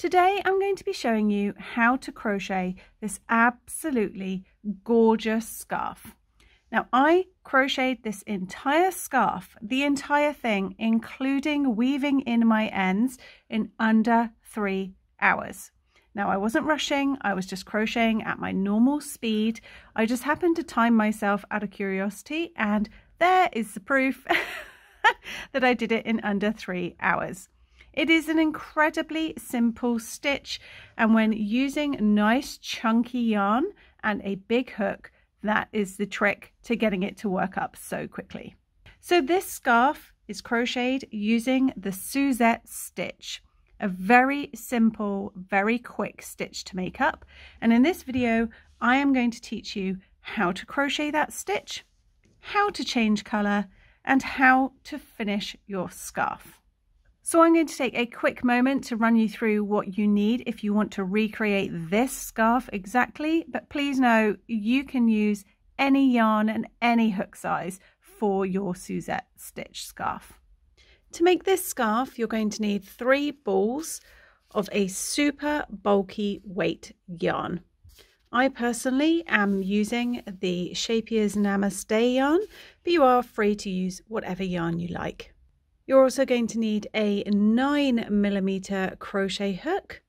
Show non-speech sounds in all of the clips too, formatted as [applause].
Today I'm going to be showing you how to crochet this absolutely gorgeous scarf. Now I crocheted this entire scarf, the entire thing, including weaving in my ends in under three hours. Now I wasn't rushing, I was just crocheting at my normal speed. I just happened to time myself out of curiosity and there is the proof [laughs] that I did it in under three hours. It is an incredibly simple stitch and when using nice chunky yarn and a big hook, that is the trick to getting it to work up so quickly. So this scarf is crocheted using the Suzette stitch, a very simple, very quick stitch to make up. And in this video, I am going to teach you how to crochet that stitch, how to change color, and how to finish your scarf. So I'm going to take a quick moment to run you through what you need if you want to recreate this scarf exactly, but please know you can use any yarn and any hook size for your Suzette stitch scarf. To make this scarf, you're going to need three balls of a super bulky weight yarn. I personally am using the Scheepjes Namaste yarn, but you are free to use whatever yarn you like. You're also going to need a 9 millimeter crochet hook,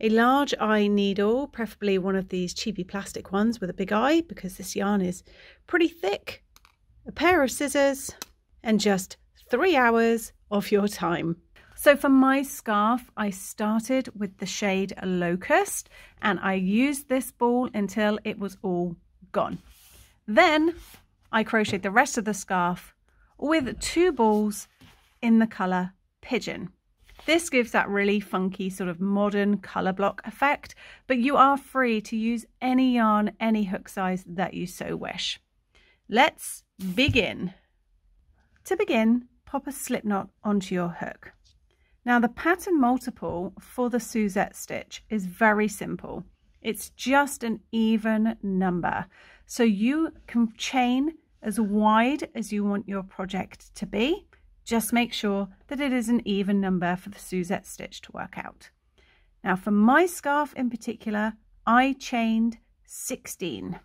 a large eye needle, preferably one of these cheapy plastic ones with a big eye because this yarn is pretty thick, a pair of scissors, and just three hours of your time. So for my scarf, I started with the shade Locust and I used this ball until it was all gone. Then I crocheted the rest of the scarf with two balls in the colour Pigeon. This gives that really funky sort of modern colour block effect, but you are free to use any yarn, any hook size that you so wish. Let's begin. To begin, pop a slip knot onto your hook. Now the pattern multiple for the Suzette stitch is very simple. It's just an even number. So you can chain as wide as you want your project to be just make sure that it is an even number for the Suzette stitch to work out. Now for my scarf in particular, I chained 16.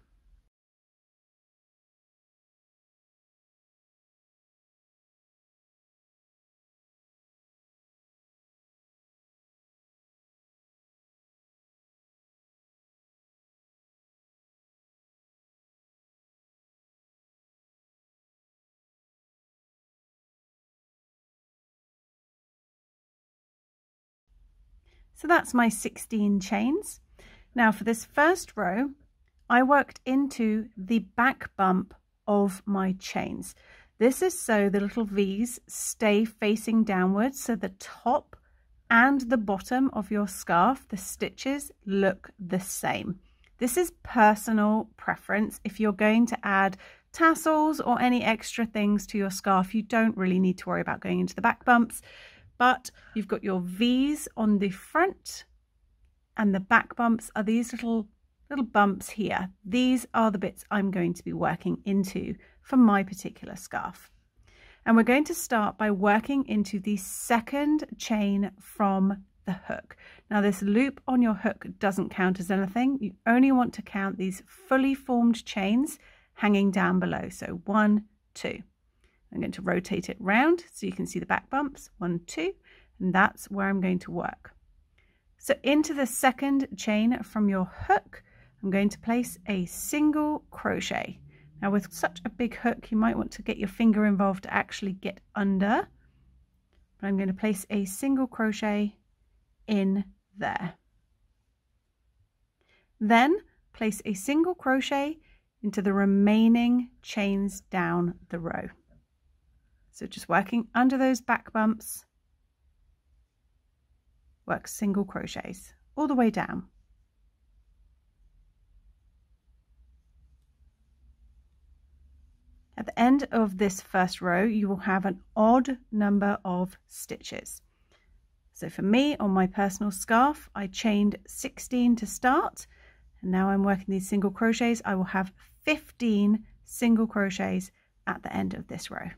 So that's my 16 chains. Now for this first row, I worked into the back bump of my chains. This is so the little V's stay facing downwards so the top and the bottom of your scarf, the stitches look the same. This is personal preference. If you're going to add tassels or any extra things to your scarf, you don't really need to worry about going into the back bumps but you've got your V's on the front and the back bumps are these little little bumps here. These are the bits I'm going to be working into for my particular scarf. And we're going to start by working into the second chain from the hook. Now this loop on your hook doesn't count as anything. You only want to count these fully formed chains hanging down below. So one, two. I'm going to rotate it round so you can see the back bumps, one, two, and that's where I'm going to work. So into the second chain from your hook, I'm going to place a single crochet. Now with such a big hook, you might want to get your finger involved to actually get under. But I'm going to place a single crochet in there. Then place a single crochet into the remaining chains down the row. So just working under those back bumps, work single crochets all the way down. At the end of this first row, you will have an odd number of stitches. So for me, on my personal scarf, I chained 16 to start, and now I'm working these single crochets. I will have 15 single crochets at the end of this row.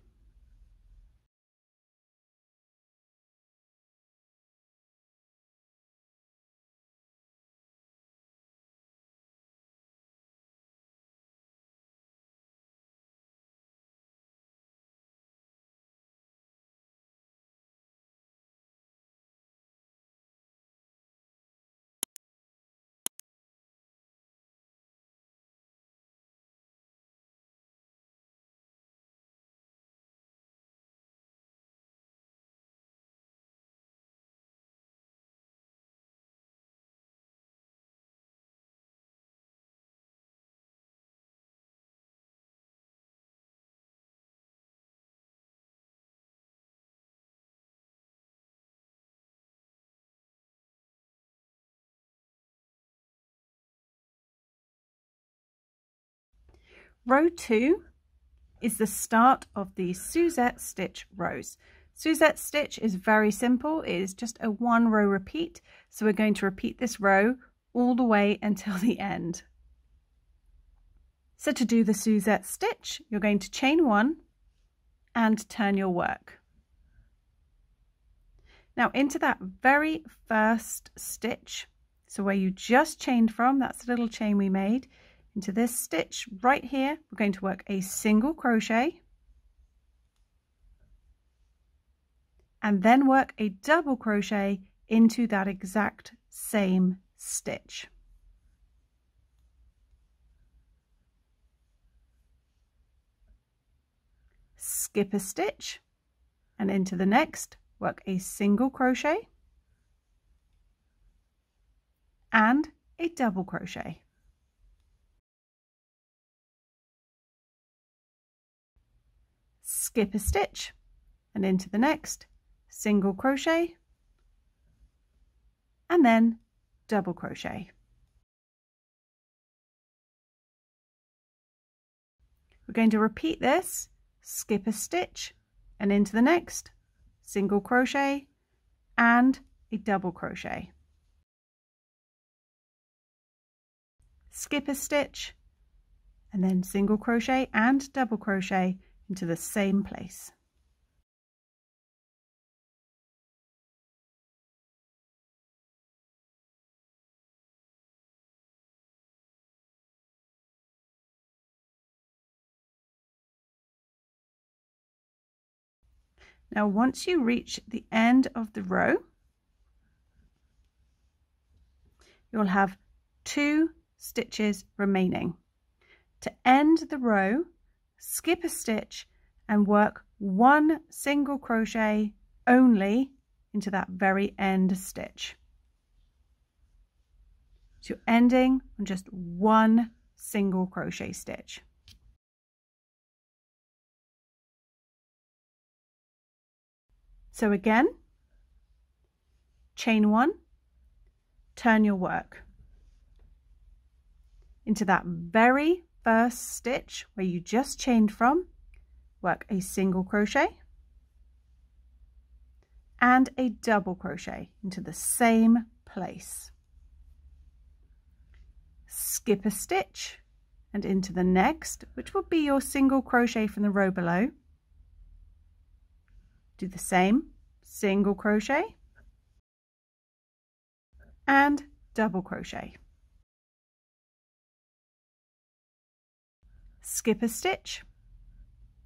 Row two is the start of the Suzette stitch rows. Suzette stitch is very simple. It is just a one row repeat. So we're going to repeat this row all the way [laughs] until the end. So to do the Suzette stitch, you're going to chain one and turn your work. Now into that very first stitch, so where you just chained from, that's the little chain we made, into this stitch right here, we're going to work a single crochet and then work a double crochet into that exact same stitch. Skip a stitch and into the next work a single crochet and a double crochet. Skip a stitch and into the next single crochet and then double crochet. We're going to repeat this, skip a stitch and into the next single crochet and a double crochet. Skip a stitch and then single crochet and double crochet into the same place. Now once you reach the end of the row, you'll have two stitches remaining. To end the row, skip a stitch and work one single crochet only into that very end stitch. So you're ending on just one single crochet stitch. So again, chain one, turn your work into that very first stitch where you just chained from, work a single crochet and a double crochet into the same place. Skip a stitch and into the next, which will be your single crochet from the row below. Do the same, single crochet and double crochet. Skip a stitch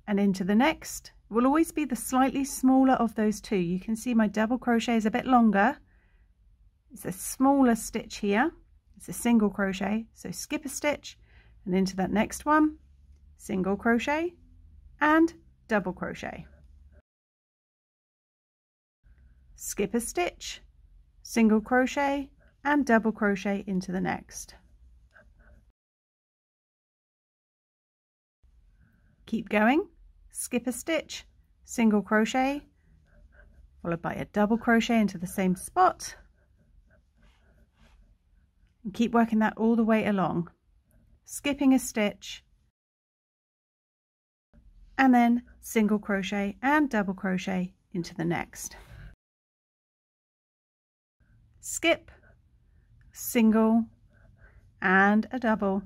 and into the next it will always be the slightly smaller of those two. You can see my double crochet is a bit longer. It's a smaller stitch here. It's a single crochet. So skip a stitch and into that next one. Single crochet and double crochet. Skip a stitch single crochet and double crochet into the next keep going. Skip a stitch single crochet followed by a double crochet into the same spot. And keep working that all the way along. Skipping a stitch. And then single crochet and double crochet into the next. Skip single and a double.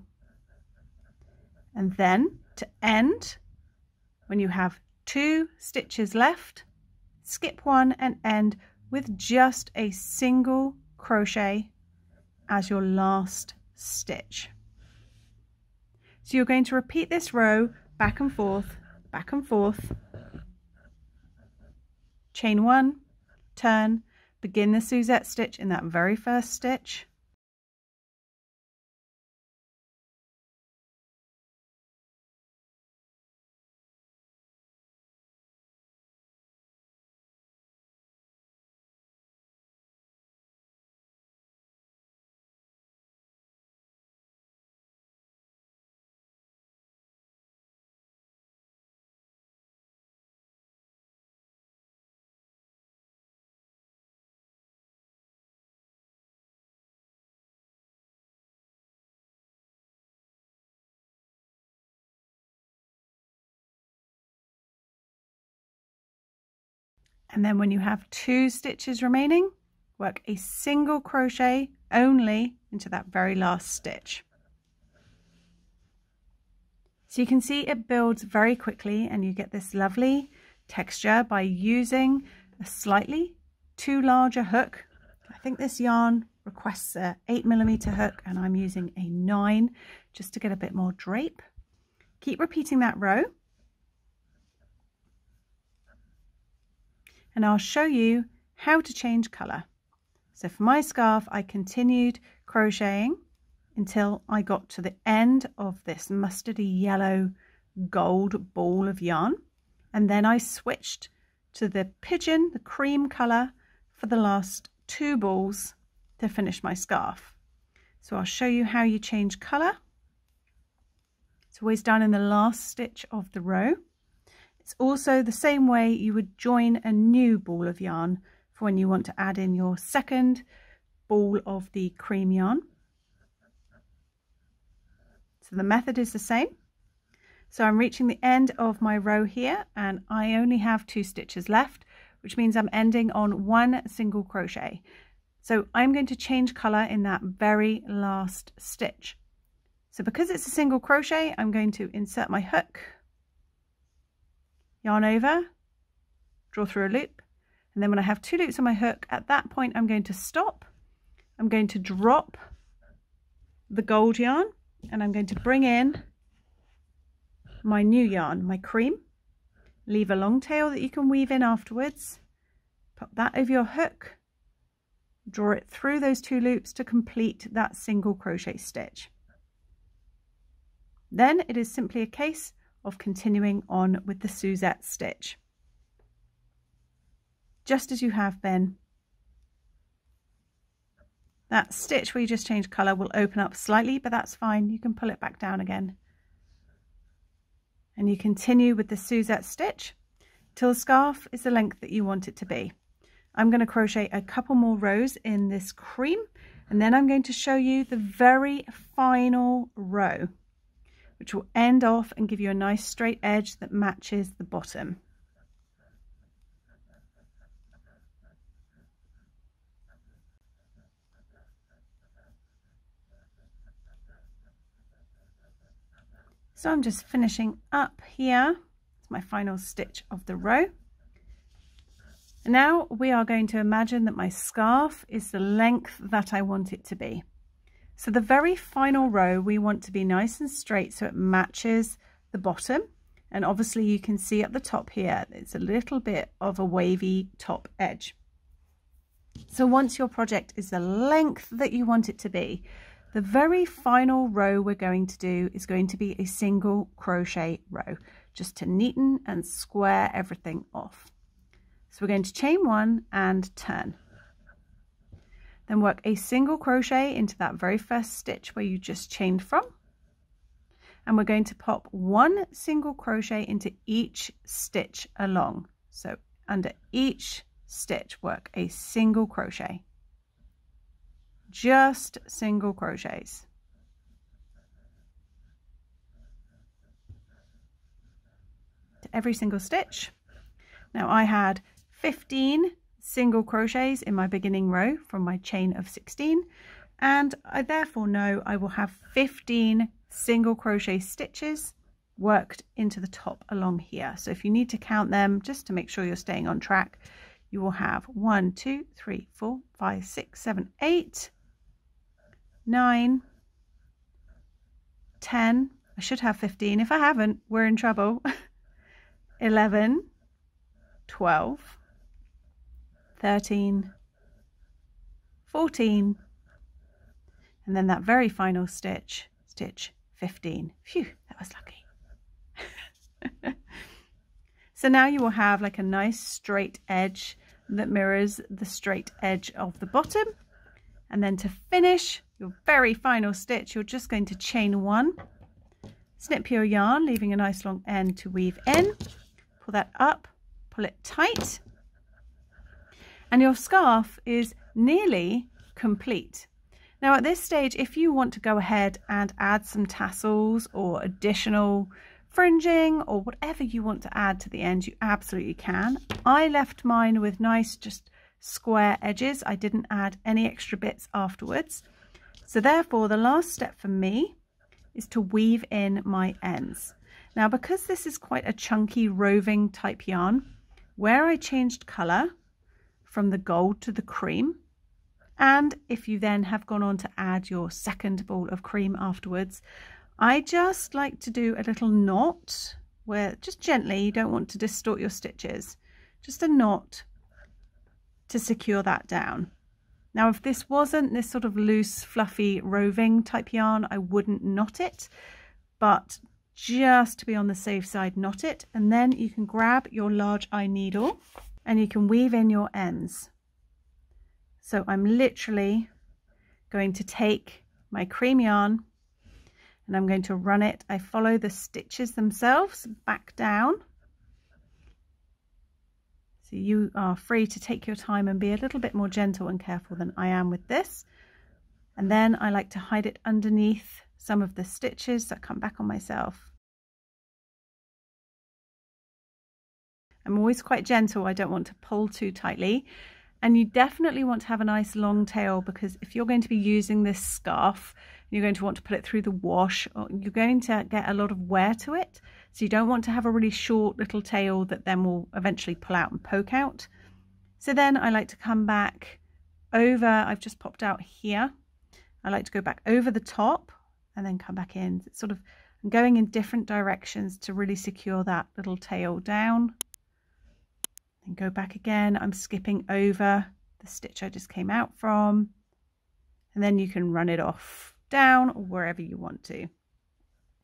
And then to end. When you have two stitches left skip one and end with just a single crochet as your last stitch. So you're going to repeat this row back and forth back and forth. Chain one turn begin the Suzette stitch in that very first stitch And then when you have two stitches remaining, work a single crochet only into that very last stitch. So you can see it builds very quickly and you get this lovely texture by using a slightly too large a hook. I think this yarn requests a 8 millimeter hook and I'm using a 9 just to get a bit more drape. Keep repeating that row. And I'll show you how to change colour. So for my scarf, I continued crocheting until I got to the end of this mustardy yellow gold ball of yarn. And then I switched to the pigeon, the cream colour, for the last two balls to finish my scarf. So I'll show you how you change colour. It's always done in the last stitch of the row. It's also the same way you would join a new ball of yarn for when you want to add in your second ball of the cream yarn. So the method is the same. So I'm reaching the end of my row here and I only have two stitches left, which means I'm ending on one single crochet. So I'm going to change colour in that very last stitch. So because it's a single crochet, I'm going to insert my hook, yarn over, draw through a loop, and then when I have two loops on my hook, at that point I'm going to stop. I'm going to drop the gold yarn and I'm going to bring in my new yarn, my cream. Leave a long tail that you can weave in afterwards. Put that over your hook. Draw it through those two loops to complete that single crochet stitch. Then it is simply a case of continuing on with the Suzette stitch. Just as you have been. That stitch where you just changed colour will open up slightly, but that's fine. You can pull it back down again. And you continue with the Suzette stitch till the scarf is the length that you want it to be. I'm going to crochet a couple more rows in this cream and then I'm going to show you the very final row which will end off and give you a nice straight edge that matches the bottom. So I'm just finishing up here. It's my final stitch of the row. Now we are going to imagine that my scarf is the length that I want it to be. So the very final row, we want to be nice and straight so it matches the bottom. And obviously you can see at the top here, it's a little bit of a wavy top edge. So once your project is the length that you want it to be, the very final row we're going to do is going to be a single crochet row, just to neaten and square everything off. So we're going to chain one and turn. Then work a single crochet into that very first stitch where you just chained from. And we're going to pop one single crochet into each stitch along. So under each stitch, work a single crochet. Just single crochets. To every single stitch. Now I had 15 single crochets in my beginning row from my chain of 16 and I therefore know I will have 15 single crochet stitches worked into the top along here. So if you need to count them just to make sure you're staying on track, you will have 1, 2, 3, 4, 5, 6, 7, 8, 9, 10, I should have 15. If I haven't, we're in trouble. [laughs] 11, 12, 13, 14, and then that very final stitch, stitch 15. Phew, that was lucky. [laughs] so now you will have like a nice straight edge that mirrors the straight edge of the bottom. And then to finish your very final stitch, you're just going to chain one, snip your yarn, leaving a nice long end to weave in, pull that up, pull it tight, and your scarf is nearly complete. Now at this stage, if you want to go ahead and add some tassels or additional fringing or whatever you want to add to the end, you absolutely can. I left mine with nice just square edges. I didn't add any extra bits afterwards. So therefore, the last step for me is to weave in my ends. Now, because this is quite a chunky roving type yarn, where I changed colour from the gold to the cream, and if you then have gone on to add your second ball of cream afterwards, I just like to do a little knot where just gently, you don't want to distort your stitches, just a knot to secure that down. Now, if this wasn't this sort of loose, fluffy, roving type yarn, I wouldn't knot it, but just to be on the safe side, knot it. And then you can grab your large eye needle and you can weave in your ends. So I'm literally going to take my cream yarn and I'm going to run it. I follow the stitches themselves back down. So you are free to take your time and be a little bit more gentle and careful than I am with this. And then I like to hide it underneath some of the stitches that come back on myself. I'm always quite gentle. I don't want to pull too tightly. And you definitely want to have a nice long tail because if you're going to be using this scarf, you're going to want to put it through the wash, you're going to get a lot of wear to it. So you don't want to have a really short little tail that then will eventually pull out and poke out. So then I like to come back over, I've just popped out here. I like to go back over the top and then come back in. It's sort of going in different directions to really secure that little tail down. And go back again. I'm skipping over the stitch I just came out from. And then you can run it off down or wherever you want to.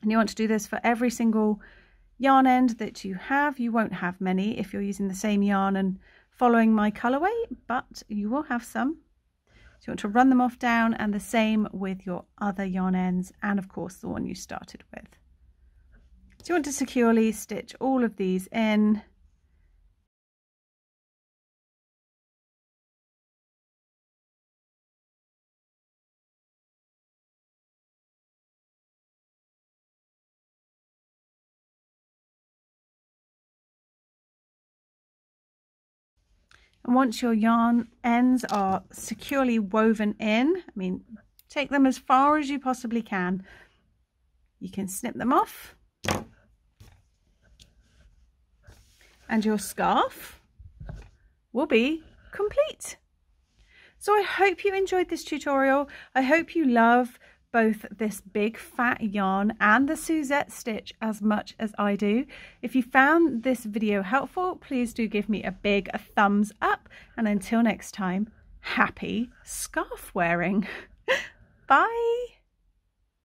And you want to do this for every single yarn end that you have. You won't have many if you're using the same yarn and following my colorway, but you will have some. So you want to run them off down and the same with your other yarn ends and of course the one you started with. So you want to securely stitch all of these in And once your yarn ends are securely woven in, I mean, take them as far as you possibly can. You can snip them off. And your scarf will be complete. So I hope you enjoyed this tutorial. I hope you love both this big fat yarn and the Suzette stitch as much as I do. If you found this video helpful, please do give me a big thumbs up. And until next time, happy scarf wearing. [laughs] Bye.